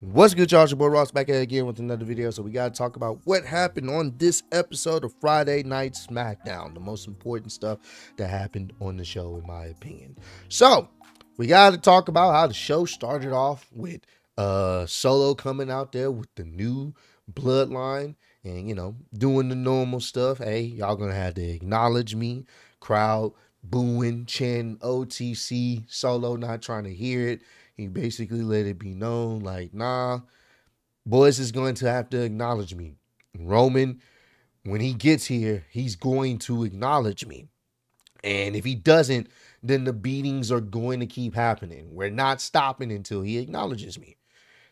What's good, y'all? It's Your boy Ross back here again with another video. So we got to talk about what happened on this episode of Friday Night SmackDown. The most important stuff that happened on the show, in my opinion. So we got to talk about how the show started off with uh Solo coming out there with the new bloodline and you know doing the normal stuff. Hey, y'all gonna have to acknowledge me. Crowd booing, chanting OTC. Solo not trying to hear it he basically let it be known like, nah, boys is going to have to acknowledge me. Roman, when he gets here, he's going to acknowledge me. And if he doesn't, then the beatings are going to keep happening. We're not stopping until he acknowledges me.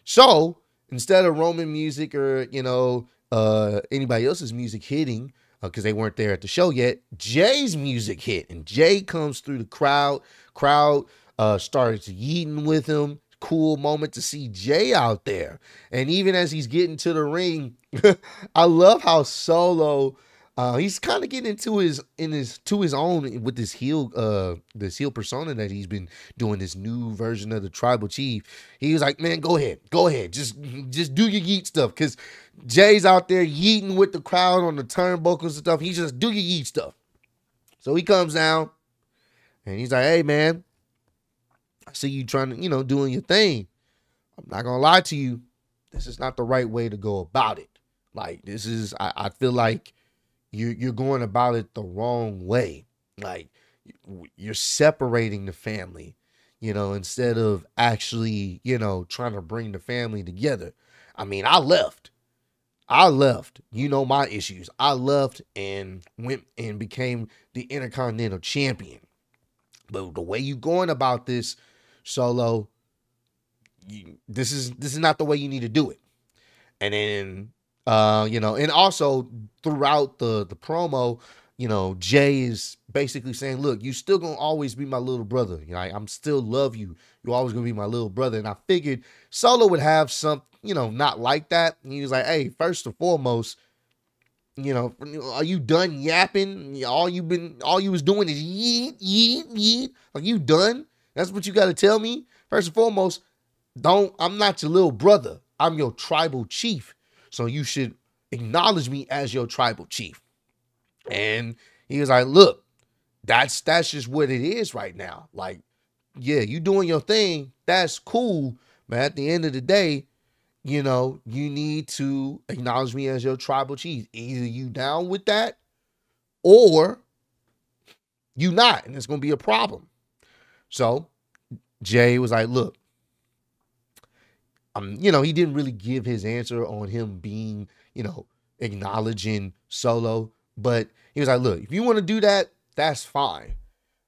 So instead of Roman music or, you know, uh, anybody else's music hitting, because uh, they weren't there at the show yet, Jey's music hit. And Jey comes through the crowd. Crowd uh, starts yeeting with him. Cool moment to see Jey out there. And even as he's getting to the ring, I love how Solo uh, he's kind of getting into his in his to his own with this heel uh this heel persona that he's been doing this new version of the tribal chief. He was like, man, go ahead, go ahead, just just do your yeet stuff because Jey's out there yeeting with the crowd on the turnbuckles and stuff. He just do your yeet stuff. So he comes down and he's like, hey man, I see you trying to, you know, doing your thing. I'm not gonna lie to you. This is not the right way to go about it. Like this is, I, I feel like you're you're going about it the wrong way. Like you're separating the family, you know, instead of actually, you know, trying to bring the family together. I mean, I left. I left. You know my issues. I left and went and became the Intercontinental Champion. But the way you going about this solo. This is this is not the way you need to do it. And then uh, you know, and also throughout the the promo, you know, Jey is basically saying, "Look, you still gonna always be my little brother. You know, I, am still love you. You're always gonna be my little brother." And I figured Solo would have some, you know, not like that. And he was like, "Hey, first and foremost, you know, are you done yapping? All you been, all you was doing is yeet, yeet, yeet. Like you done? That's what you got to tell me. First and foremost, don't I'm not your little brother. I'm your tribal chief. So you should acknowledge me as your tribal chief. And he was like, look, that's that's just what it is right now. Like, yeah, you doing your thing, that's cool. But at the end of the day, you know, you need to acknowledge me as your tribal chief. Either you down with that or you not, and it's gonna be a problem. So Jey was like, look, um, you know, he didn't really give his answer on him being, you know, acknowledging solo, but he was like, look, if you want to do that, that's fine.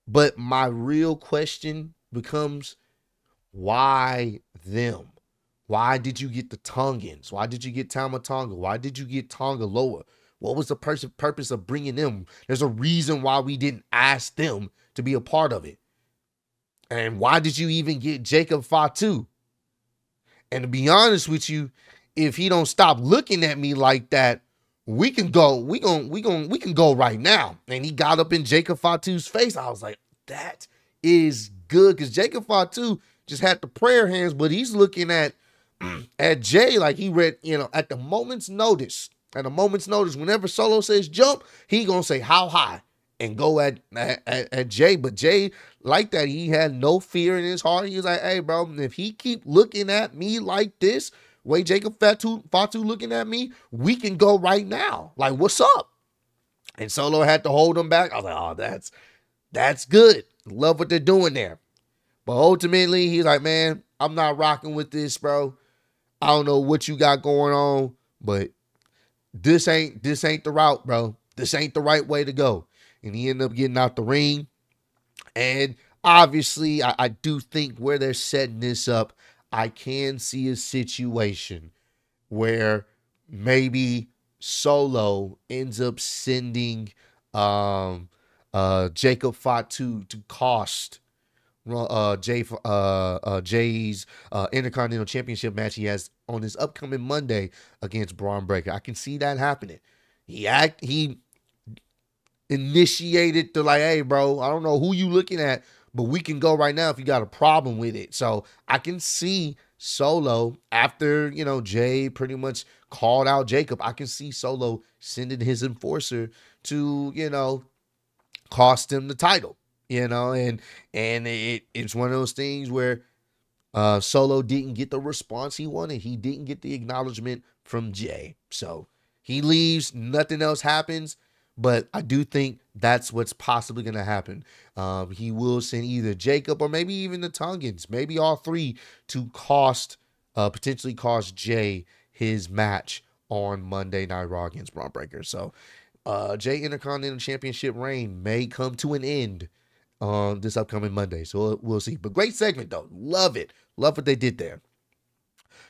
But my real question becomes why them? Why did you get the Tongans? Why did you get Tama Tonga? Why did you get Tonga Loa? What was the purpose of bringing them? There's a reason why we didn't ask them to be a part of it. And why did you even get Jacob Fatu? And to be honest with you, if he don't stop looking at me like that, we can go, we gon' we gon' we can go right now. And he got up in Jacob Fatu's face. I was like, that is good. Cause Jacob Fatu just had the prayer hands, but he's looking at at Jey like he read, you know, at the moment's notice. At a moment's notice, whenever Solo says jump, he gonna say how high and go at, at, at Jey. But Jey, like that, he had no fear in his heart. He was like, hey, bro, if he keep looking at me like this, way Jacob Fatu, Fatu looking at me, we can go right now. Like, what's up? And Solo had to hold him back. I was like, oh, that's that's good. Love what they're doing there. But ultimately, he's like, man, I'm not rocking with this, bro. I don't know what you got going on, but this ain't this ain't the route, bro. This ain't the right way to go and he ended up getting out the ring. And obviously, I, I do think where they're setting this up, I can see a situation where maybe Solo ends up sending um, uh, Jacob Fatu to cost uh, Jey, uh, uh, Jey's uh, Intercontinental Championship match he has on his upcoming Monday against Bron Breakker. I can see that happening. He act he initiated to like, hey, bro, I don't know who you looking at, but we can go right now if you got a problem with it. So I can see Solo, after, you know, Jey pretty much called out Jacob, I can see Solo sending his enforcer to, you know, cost him the title, you know, and and it, it's one of those things where uh Solo didn't get the response he wanted. He didn't get the acknowledgement from Jey. So he leaves, nothing else happens. But I do think that's what's possibly going to happen. Um, he will send either Jacob or maybe even the Tongans, maybe all three, to cost, uh, potentially cost Jey his match on Monday Night Raw against Bron Breakker. So uh, Jey Intercontinental Championship reign may come to an end on this upcoming Monday. So we'll see. But great segment though. Love it. Love what they did there.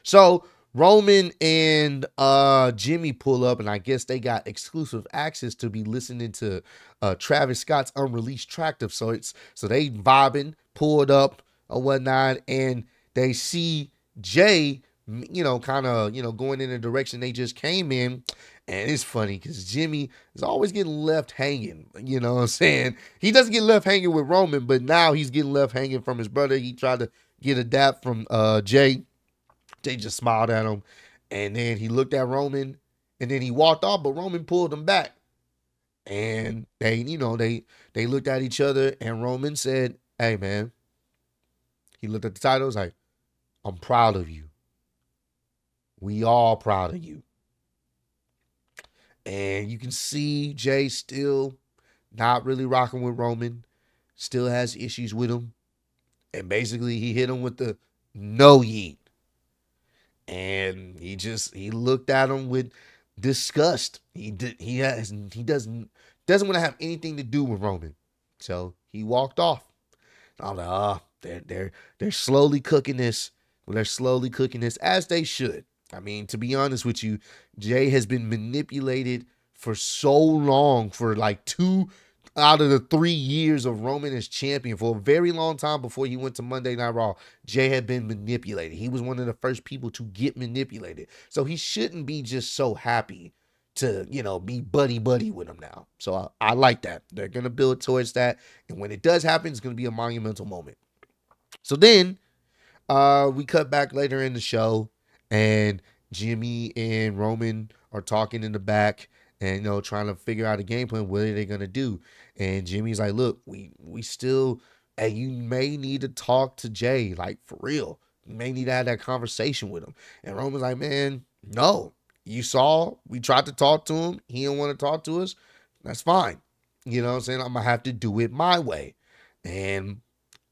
So Roman and uh Jimmy pull up, and I guess they got exclusive access to be listening to uh Travis Scott's unreleased track of sorts. So they vibing, pulled up or whatnot, and they see Jey, you know, kind of, you know, going in the direction they just came in. And it's funny because Jimmy is always getting left hanging. You know what I'm saying? He doesn't get left hanging with Roman, but now he's getting left hanging from his brother. He tried to get a dap from uh Jey they just smiled at him. And then he looked at Roman and then he walked off, but Roman pulled him back. And they, you know, they they looked at each other and Roman said, Hey man. He looked at the title, titles like, I'm proud of you. We all proud of you. And you can see Jey still not really rocking with Roman, still has issues with him. And basically he hit him with the no yeet and he just he looked at him with disgust. He did he has he doesn't doesn't want to have anything to do with Roman. So he walked off. I'm like, ah, oh, they're they're they're slowly cooking this. They're slowly cooking this as they should. I mean, to be honest with you, Jey has been manipulated for so long for like two out of the three years of Roman as champion for a very long time before he went to Monday Night Raw, Jey had been manipulated. He was one of the first people to get manipulated. So he shouldn't be just so happy to, you know, be buddy buddy with him now. So I, I like that. They're going to build towards that. And when it does happen, it's going to be a monumental moment. So then uh, we cut back later in the show and Jimmy and Roman are talking in the back and you know trying to figure out a game plan. What are they gonna do? And Jimmy's like, look, we we still, and you may need to talk to Jey, like for real. You may need to have that conversation with him. And Roman's like, man, no. You saw, we tried to talk to him. He didn't want to talk to us. That's fine. You know what I'm saying? I'm gonna have to do it my way. And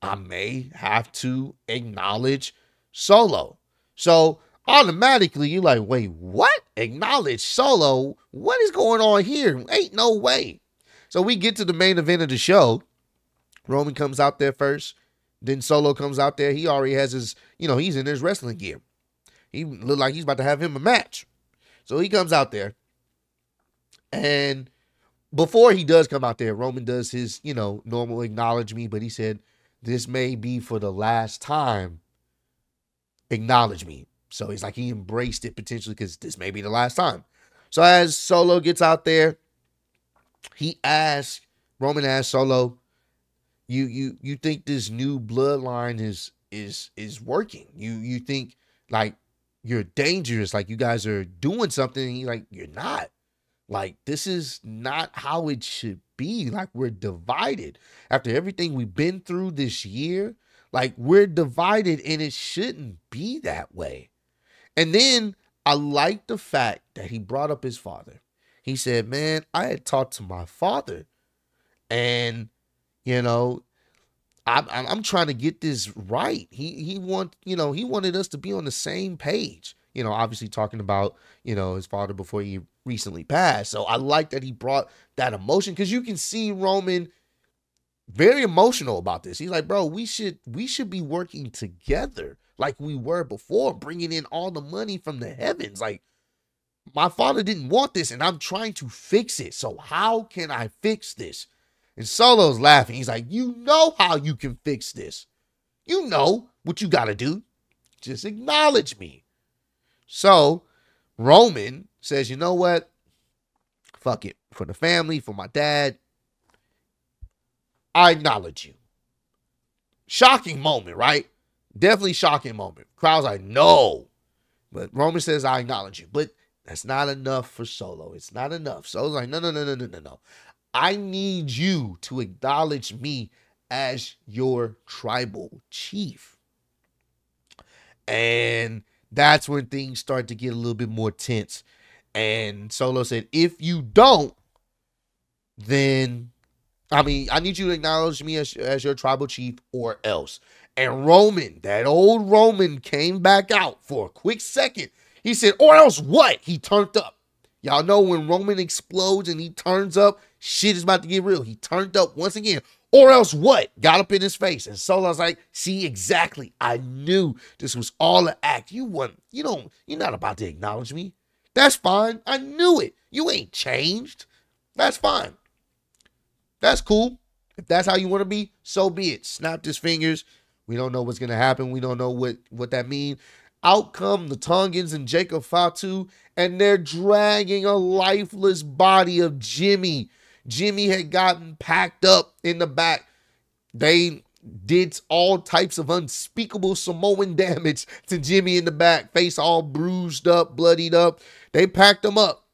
I may have to acknowledge solo. So automatically you're like, wait, what? Acknowledge solo? What is going on here? Ain't no way. So we get to the main event of the show. Roman comes out there first. Then Solo comes out there. He already has his, you know, he's in his wrestling gear. He looked like he's about to have him a match. So he comes out there. And before he does come out there, Roman does his, you know, normal acknowledge me, but he said, This may be for the last time. Acknowledge me. So he's like, he embraced it potentially because this may be the last time. So as Solo gets out there, he asks Roman asks Solo, you you you think this new bloodline is is is working? You you think like you're dangerous, like you guys are doing something, and like, you're not. Like, this is not how it should be. Like, we're divided. After everything we've been through this year, like we're divided and it shouldn't be that way. And then I like the fact that he brought up his father. He said, Man, I had talked to my father, and you know, I'm, I'm trying to get this right. He he want you know he wanted us to be on the same page. You know, obviously talking about you know his father before he recently passed. So I like that he brought that emotion because you can see Roman very emotional about this. He's like, bro, we should we should be working together like we were before, bringing in all the money from the heavens. Like, my father didn't want this, and I'm trying to fix it. So, how can I fix this? And Solo's laughing. He's like, You know how you can fix this. You know what you got to do. Just acknowledge me. So, Roman says, You know what? Fuck it. For the family, for my dad, I acknowledge you. Shocking moment, right? Definitely shocking moment. Crowd's like, no. But Roman says, I acknowledge you. But that's not enough for Solo. It's not enough. Solo's like, no, no, no, no, no, no, no. I need you to acknowledge me as your tribal chief. And that's when things start to get a little bit more tense. And Solo said, if you don't, then I mean, I need you to acknowledge me as, as your tribal chief or else. And Roman, that old Roman, came back out for a quick second. He said, or else what? He turned up. Y'all know when Roman explodes and he turns up, shit is about to get real. He turned up once again. Or else what? Got up in his face. And Solo's like, see, exactly. I knew this was all an act. You want you don't, you're not about to acknowledge me. That's fine. I knew it. You ain't changed. That's fine. That's cool. If that's how you want to be, so be it. Snapped his fingers. We don't know what's gonna happen. We don't know what what that means. Out come the Tongans and Jacob Fatu, and they're dragging a lifeless body of Jimmy. Jimmy had gotten packed up in the back. They did all types of unspeakable Samoan damage to Jimmy in the back, face all bruised up, bloodied up. They packed him up.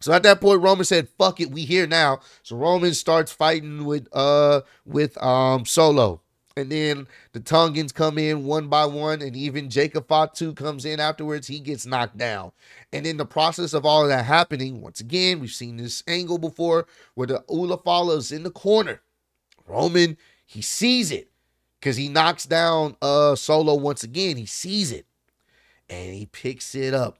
So at that point, Roman said, "Fuck it, we here now." So Roman starts fighting with uh with um Solo, and then the Tongans come in one by one, and even Jacob Fatu comes in afterwards. He gets knocked down, and in the process of all of that happening, once again, we've seen this angle before where the Ulafala is in the corner. Roman he sees it because he knocks down uh Solo once again. He sees it, and he picks it up,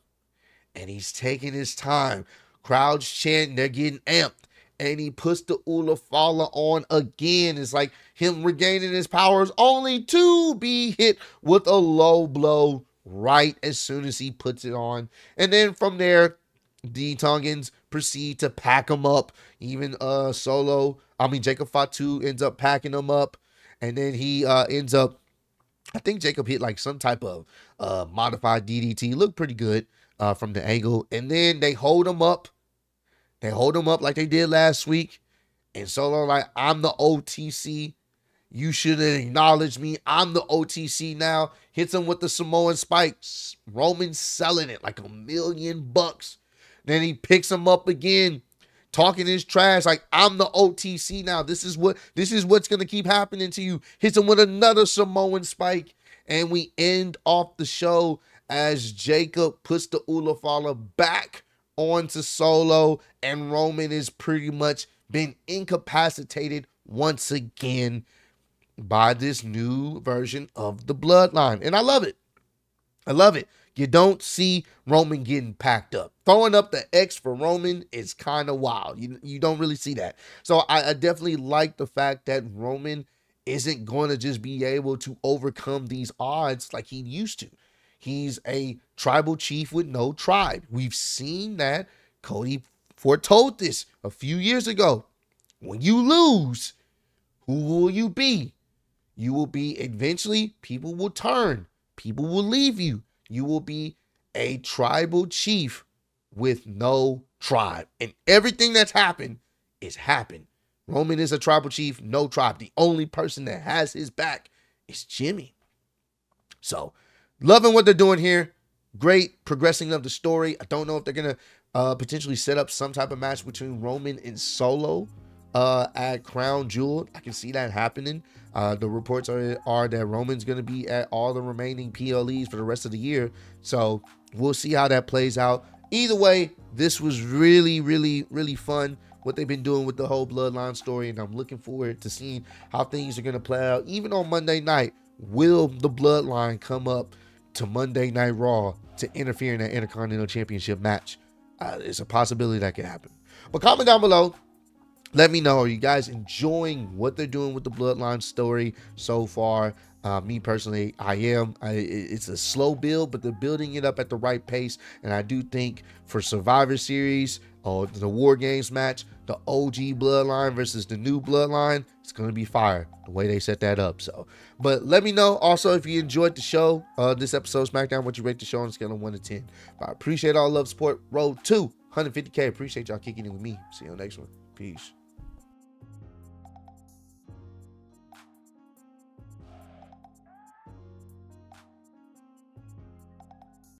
and he's taking his time Crowds chanting, they're getting amped. And he puts the Ulafala on again. It's like him regaining his powers only to be hit with a low blow right as soon as he puts it on. And then from there, the Tongans proceed to pack him up. Even uh Solo, I mean Jacob Fatu ends up packing him up. And then he uh ends up I think Jacob hit like some type of uh modified DDT. Looked pretty good uh, from the angle. And then they hold him up. They hold him up like they did last week. And Solo, like, I'm the OTC. You shouldn't acknowledge me. I'm the OTC now. Hits him with the Samoan spikes. Roman selling it like a million bucks. Then he picks him up again, talking his trash like I'm the OTC now. This is what this is what's gonna keep happening to you. Hits him with another Samoan spike, and we end off the show as Jacob puts the Ulafala back onto Solo, and Roman is pretty much been incapacitated once again by this new version of the bloodline. And I love it. I love it. You don't see Roman getting packed up. Throwing up the X for Roman is kind of wild. You, you don't really see that. So I, I definitely like the fact that Roman isn't going to just be able to overcome these odds like he used to. He's a tribal chief with no tribe. We've seen that. Cody foretold this a few years ago. When you lose, who will you be? You will be eventually, people will turn, people will leave you. You will be a tribal chief with no tribe. And everything that's happened is happened. Roman is a tribal chief, no tribe. The only person that has his back is Jimmy. So Loving what they're doing here. Great progressing of the story. I don't know if they're gonna uh, potentially set up some type of match between Roman and Solo uh, at Crown Jewel. I can see that happening. Uh, the reports are, are that Roman's going to be at all the remaining PLEs for the rest of the year. So we'll see how that plays out. Either way, this was really, really, really fun what they've been doing with the whole Bloodline story. And I'm looking forward to seeing how things are going to play out. Even on Monday night, will the Bloodline come up to Monday Night Raw to interfere in that Intercontinental Championship match. Uh, it's a possibility that could happen. But comment down below. Let me know. Are you guys enjoying what they're doing with the Bloodline story so far? Uh, me personally, I am. I, it's a slow build, but they're building it up at the right pace. And I do think for Survivor Series or the War Games match, the OG Bloodline versus the new Bloodline, it's going to be fire the way they set that up. So, but let me know also if you enjoyed the show, uh, this episode SmackDown, what you rate the show on a scale of 1 to 10. But I appreciate all love, support. Road to 150K. Appreciate y'all kicking in with me. See you next one. Peace.